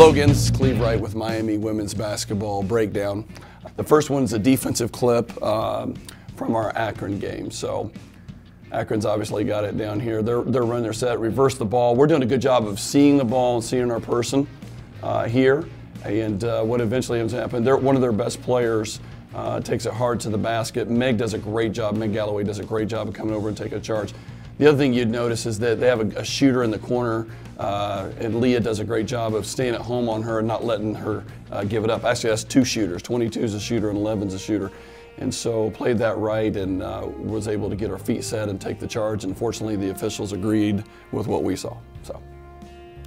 Logan's Cleve Wright with Miami women's basketball breakdown. The first one's a defensive clip um, from our Akron game. So Akron's obviously got it down here. They're, they're running their set, reverse the ball. We're doing a good job of seeing the ball and seeing our person uh, here. And uh, what eventually ends up happening, they're one of their best players. Uh, takes it hard to the basket. Meg does a great job. Meg Galloway does a great job of coming over and taking a charge. The other thing you'd notice is that they have a, a shooter in the corner, uh, and Leah does a great job of staying at home on her and not letting her uh, give it up. Actually, that's two shooters. 22 is a shooter and 11 is a shooter. And so played that right and uh, was able to get our feet set and take the charge. And fortunately, the officials agreed with what we saw. So,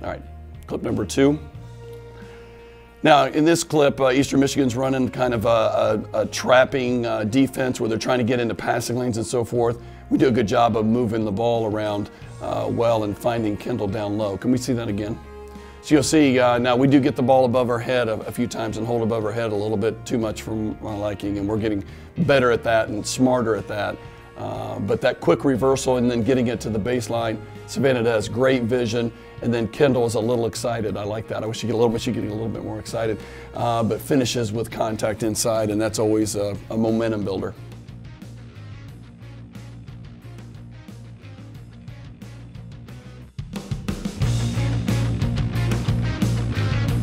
all right, clip number two. Now, in this clip, uh, Eastern Michigan's running kind of a, a, a trapping uh, defense where they're trying to get into passing lanes and so forth. We do a good job of moving the ball around uh, well and finding Kendall down low. Can we see that again? So you'll see uh, now we do get the ball above our head a, a, few times and hold above our head a little bit too much for my liking, and we're getting better at that and smarter at that. Uh, but that quick reversal and then getting it to the baseline, Savannah does great vision, and then Kendall is a little excited. I like that. I wish she get a little bit, she getting a little bit more excited, uh, but finishes with contact inside, and that's always a, a momentum builder.